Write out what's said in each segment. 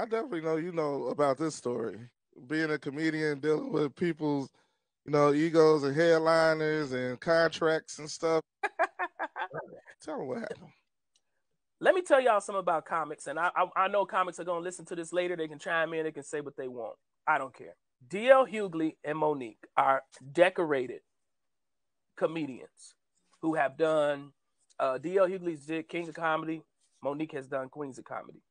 I definitely know you know about this story. Being a comedian, dealing with people's, you know, egos and headliners and contracts and stuff. Tell them what happened. Let me tell y'all something about comics, and I, I, I know comics are gonna listen to this later. They can chime in. They can say what they want. I don't care. DL Hughley and Mo'Nique are decorated comedians who have done. Uh, DL Hughley's did King of Comedy. Mo'Nique has done Queens of Comedy.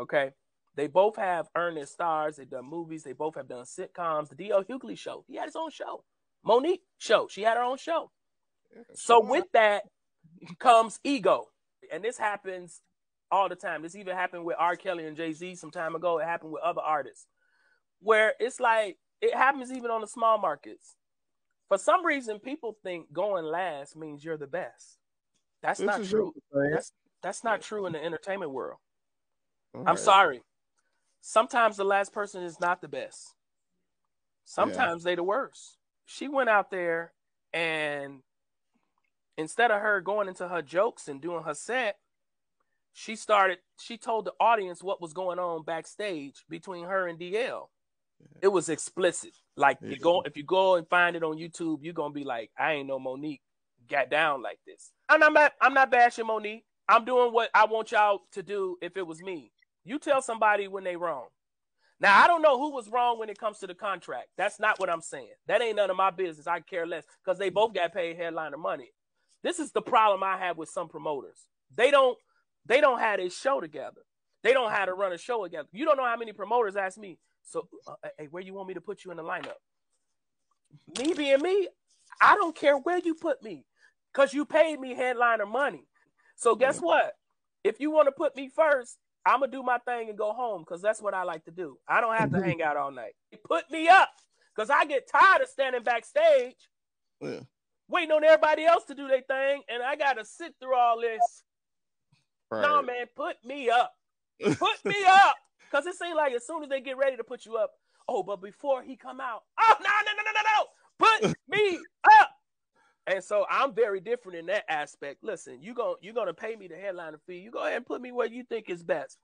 Okay, they both have earned their stars. They've done movies. They both have done sitcoms. The DL Hughley show, he had his own show. Mo'Nique show, she had her own show. Yeah, so sure. with that comes ego, and this happens all the time. This even happened with R. Kelly and Jay Z some time ago. It happened with other artists, where it's like it happens even on the small markets. For some reason, people think going last means you're the best. That's this not true. That's that's not true in the entertainment world. I'm sorry. Sometimes the last person is not the best. Sometimes yeah. they the worst. She went out there and instead of her going into her jokes and doing her set, she started she told the audience what was going on backstage between her and DL. Yeah. It was explicit. Like yeah. you go if you go and find it on YouTube, you're gonna be like, I ain't no Mo'Nique got down like this. And I'm not I'm not bashing Mo'Nique. I'm doing what I want y'all to do if it was me. You tell somebody when they wrong. Now I don't know who was wrong when it comes to the contract. That's not what I'm saying. That ain't none of my business. I care less because they both got paid headliner money. This is the problem I have with some promoters. They don't they don't have a show together. They don't have to run a show together. You don't know how many promoters ask me, so uh, hey, where you want me to put you in the lineup? Me being me, I don't care where you put me, cause you paid me headliner money. So guess what? If you want to put me first, I'm gonna do my thing and go home because that's what I like to do. I don't have to mm-hmm. hang out all night. Put me up because I get tired of standing backstage, yeah. waiting on everybody else to do their thing, and I gotta sit through all this. Right. No, man, put me up. Put me up because it seems like as soon as they get ready to put you up, oh, but before he come out, oh no, no, no. And so I'm very different in that aspect. Listen, you go you're gonna pay me the headliner fee. You go ahead and put me where you think is best.